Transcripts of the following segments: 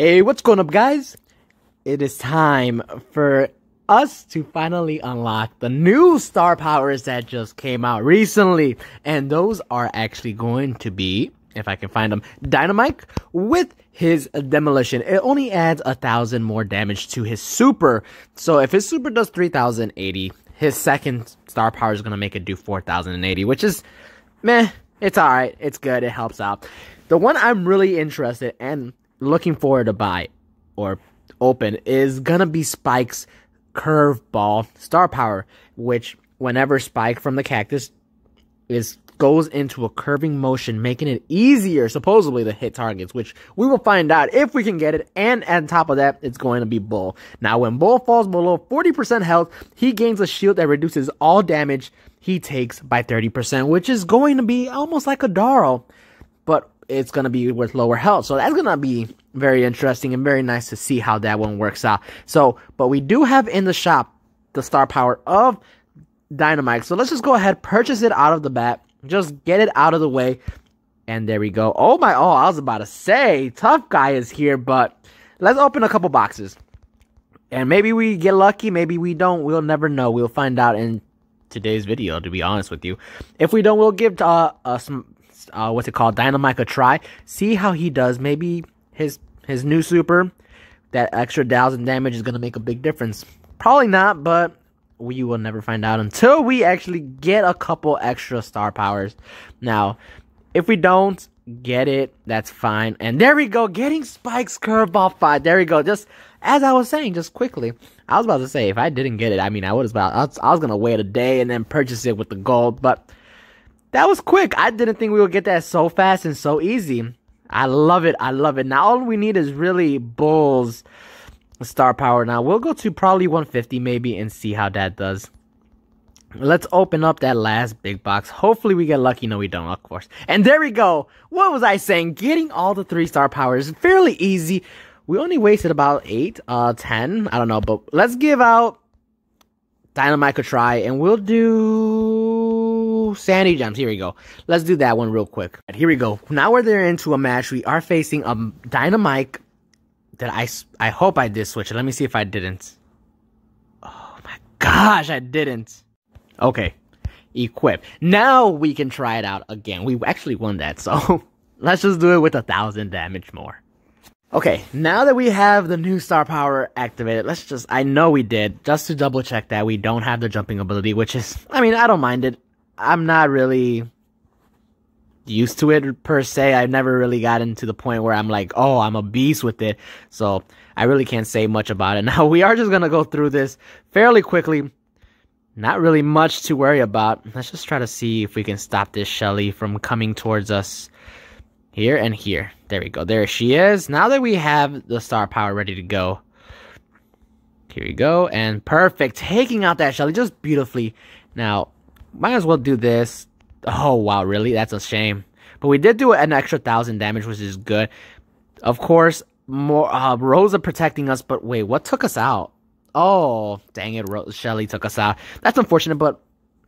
Hey, what's going up, guys? It is time for us to finally unlock the new star powers that just came out recently. And those are actually going to be, if I can find them, Dynamike with his demolition. It only adds a thousand more damage to his super. So if his super does 3080, his second star power is going to make it do 4080, which is meh. It's alright. It's good. It helps out. The one I'm really interested and looking forward to buy or open is gonna be Spike's curveball star power, which whenever Spike from the cactus is goes into a curving motion, making it easier supposedly to hit targets, which we will find out if we can get it. And on top of that, it's going to be Bull. Now, when Bull falls below 40% health, he gains a shield that reduces all damage he takes by 30%, which is going to be almost like a Darryl, it's going to be with lower health. So that's going to be very interesting and very nice to see how that one works out. So, but we do have in the shop the star power of Dynamike. So let's just go ahead, purchase it out of the bat, just get it out of the way. And there we go. Oh my, oh, I was about to say, Tough Guy is here, but let's open a couple boxes. And maybe we get lucky, maybe we don't. We'll never know. We'll find out in today's video, to be honest with you. If we don't, we'll give uh, uh, some uh, what's it called, Dynamike a try. See how he does. Maybe his his new super, that extra thousand damage is gonna make a big difference. Probably not, but we will never find out until we actually get a couple extra star powers. Now, if we don't get it, that's fine. And there we go, getting Spike's curveball five. There we go. Just as I was saying, just quickly. I was about to say if I didn't get it, I mean, I was about I was, I was gonna wait a day and then purchase it with the gold, but that was quick. I didn't think we would get that so fast and so easy. I love it. I love it. Now all we need is really Bulls star power. Now we'll go to probably 150 maybe and see how that does. Let's open up that last big box. Hopefully we get lucky. No, we don't, of course. And there we go. What was I saying? Getting all the three star powers is fairly easy. We only wasted about eight, uh, ten. I don't know, but let's give out Dynamike a try, and we'll do Sandy Jumps. Here we go. Let's do that one real quick. Here we go. Now we're there into a match. We are facing a Dynamike that I, I hope I did switch it. Let me see if I didn't. Oh my gosh, I didn't. Okay. Equip. Now we can try it out again. We actually won that, so let's just do it with a thousand damage more. Okay, now that we have the new star power activated, let's just, I know we did, just to double check that we don't have the jumping ability, which is, I mean, I don't mind it. I'm not really used to it per se. I've never really gotten to the point where I'm like, oh, I'm a beast with it. So I really can't say much about it. Now we are just going to go through this fairly quickly. Not really much to worry about. Let's just try to see if we can stop this Shelly from coming towards us here and here. There we go. There she is. Now that we have the star power ready to go. Here we go. And perfect. Taking out that Shelly just beautifully. Now, might as well do this. Oh, wow. Really? That's a shame. But we did do an extra thousand damage, which is good. Of course, more uh, Rosa protecting us. But wait, what took us out? Oh, dang it. Ro Shelly took us out. That's unfortunate, but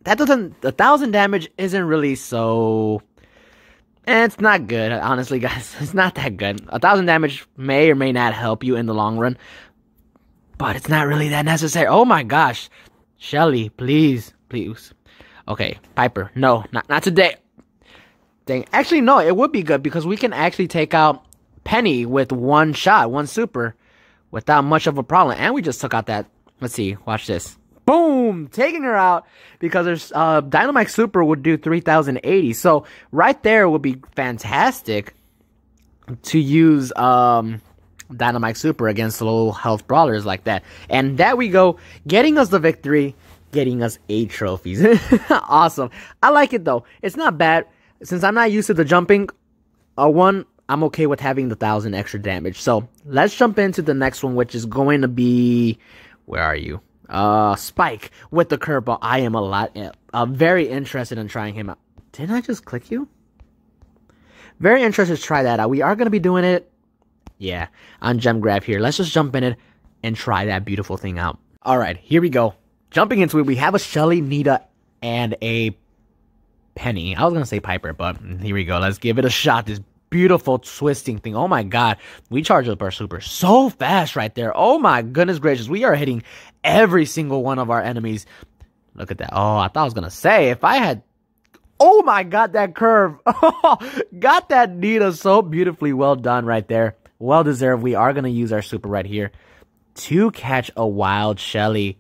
that doesn't... The thousand damage isn't really so and it's not good, honestly, guys. It's not that good. A thousand damage may or may not help you in the long run, but it's not really that necessary. Oh my gosh, Shelly, please, please. Okay, Piper, no, not not today. Dang, actually, no, it would be good because we can actually take out Penny with one shot, one super, without much of a problem. And we just took out that. Let's see, watch this. Boom! Taking her out because there's uh, Dynamike Super would do 3080. So right there would be fantastic to use um, Dynamike Super against low health brawlers like that. And that we go, getting us the victory, getting us eight trophies. awesome. I like it though. It's not bad. Since I'm not used to the jumping, uh, one, I'm okay with having the thousand extra damage. So let's jump into the next one, which is going to be. Where are you? Uh, Spike with the curveball. I am a lot, uh, very interested in trying him out. Didn't I just click you? Very interested to try that out. We are going to be doing it, yeah, on Gem Grab here. Let's just jump in it and try that beautiful thing out. All right, here we go. Jumping into it, we have a Shelly, Nita, and a Penny. I was going to say Piper, but here we go. Let's give it a shot. This beautiful twisting thing. Oh my god. We charge up our super so fast right there. Oh my goodness gracious. We are hitting every single one of our enemies. Look at that. Oh, I thought I was gonna say if I had Oh my god, that curve. got that Nita so beautifully well done right there. Well deserved. We are gonna use our super right here to catch a wild Shelly.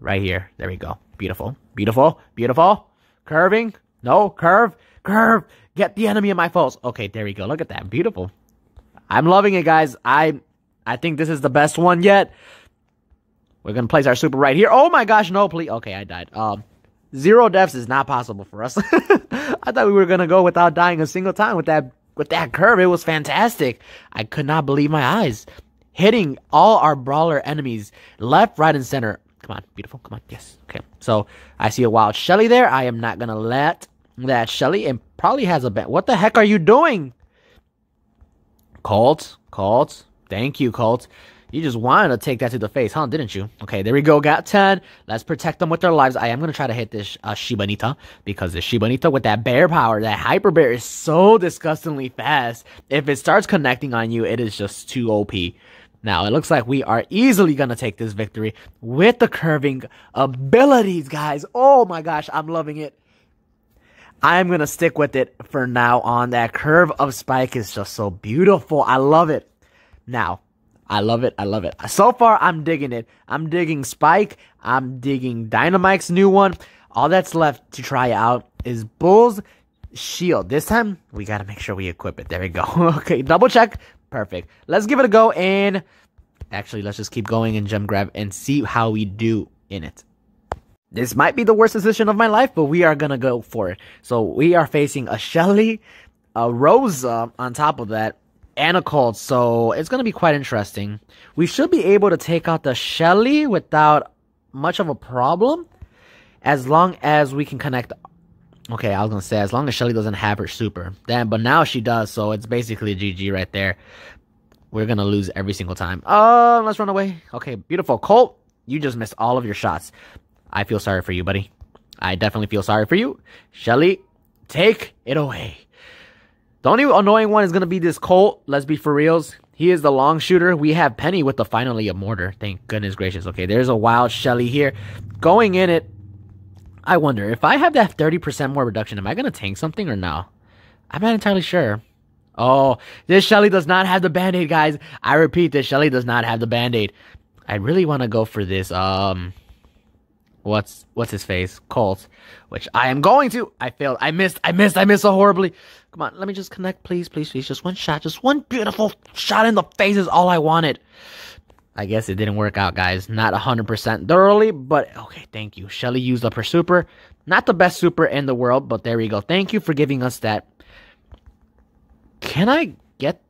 Right here. There we go. Beautiful. Beautiful. Beautiful. Curving. No, curve. Curve. Get the enemy in my foes. Okay, there we go. Look at that. Beautiful. I'm loving it, guys. I I think this is the best one yet. We're gonna place our super right here. Oh my gosh, no, please. Okay, I died. Um, zero deaths is not possible for us. I thought we were gonna go without dying a single time with that with that curve. It was fantastic. I could not believe my eyes. Hitting all our brawler enemies left, right, and center. Come on, beautiful. Come on. Yes. Okay. So I see a wild Shelly there. I am not gonna let that Shelly and probably has a bet. What the heck are you doing? Colt, Colt, thank you, Colt. You just wanted to take that to the face, huh? Didn't you? Okay, there we go. Got 10. Let's protect them with their lives. I am going to try to hit this uh, Shibanita because the Shibanita with that bear power, that hyper bear is so disgustingly fast. If it starts connecting on you, it is just too OP. Now, it looks like we are easily to take this victory with the curving abilities, guys. Oh my gosh, I'm loving it. I'm to stick with it for now on. That curve of Spike is just so beautiful. I love it. Now, I love it. I love it. So far, I'm digging it. I'm digging Spike. I'm digging Dynamike's new one. All that's left to try out is Bull's shield. This time, we got to make sure we equip it. There we go. okay, double check. Perfect. Let's give it a go and actually, let's just keep going and gem grab and see how we do in it. This might be the worst decision of my life, but we are gonna go for it. So we are facing a Shelly, a Rosa on top of that, and a Colt. So it's gonna be quite interesting. We should be able to take out the Shelly without much of a problem, as long as we can connect. Okay, I was gonna say as long as Shelly doesn't have her super. Then, but now she does, so it's basically a GG right there. We're gonna lose every single time. Oh, let's run away. Okay, beautiful. Colt, you just missed all of your shots. I feel sorry for you, buddy. I definitely feel sorry for you. Shelly, take it away. The only annoying one is to be this Colt. Let's be for reals. He is the long shooter. We have Penny with the finally a mortar. Thank goodness gracious. Okay, there's a wild Shelly here. Going in it, I wonder, if I have that 30% more reduction, am I going to tank something or no? I'm not entirely sure. Oh, this Shelly does not have the band-aid, guys. I repeat, this Shelly does not have the band-aid. I really want to go for this, um what's what's his face Colt, which I am going to. I failed. I missed. I missed. I missed so horribly. Come on, let me just connect, please, please, please. Just one shot, just one beautiful shot in the face is all I wanted. I guess it didn't work out, guys. Not 100% thoroughly, but okay, thank you. Shelly used up her super. Not the best super in the world, but there we go. Thank you for giving us that. Can I get...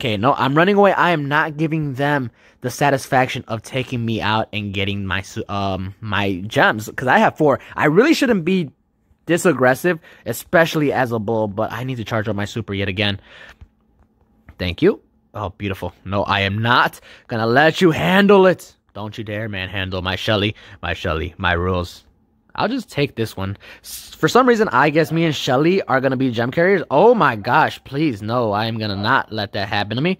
Okay, no, I'm running away. I am not giving them the satisfaction of taking me out and getting my um my gems because I have four. I really shouldn't be this aggressive, especially as a bull, but I need to charge up my super yet again. Thank you. Oh, beautiful. No, I am not gonna let you handle it. Don't you dare manhandle my Shelly, my Shelly, my rules. I'll just take this one. For some reason, I guess me and Shelly are gonna be gem carriers. Oh my gosh, please, no, I am gonna not let that happen to me.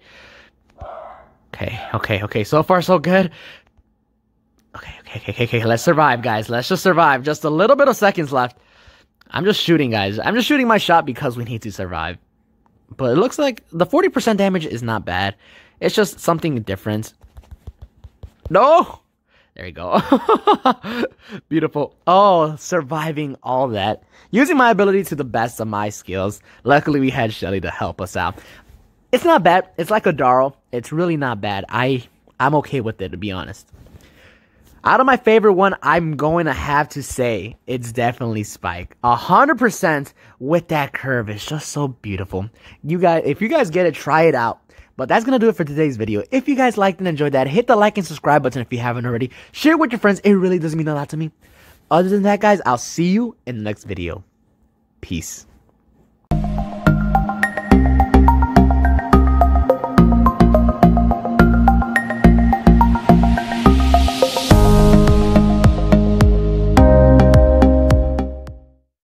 Okay, okay, okay. So far, so good. Okay, okay, okay, okay, okay. Let's survive, guys. Let's just survive. Just a little bit of seconds left. I'm just shooting, guys. I'm just shooting my shot because we need to survive. But it looks like the 40% damage is not bad. It's just something different. No! There you go. Beautiful. Oh, surviving all that. Using my ability to the best of my skills. Luckily, we had Shelly to help us out. It's not bad. It's like a Darryl. It's really not bad. I I'm okay with it to be honest. Out of my favorite one, I'm going to have to say it's definitely Spike. Hundred percent with that curve. It's just so beautiful. You guys, if you guys get it, try it out. But that's gonna do it for today's video. If you guys liked and enjoyed that, hit the like and subscribe button if you haven't already. Share it with your friends. It really does mean a lot to me. Other than that, guys, I'll see you in the next video. Peace.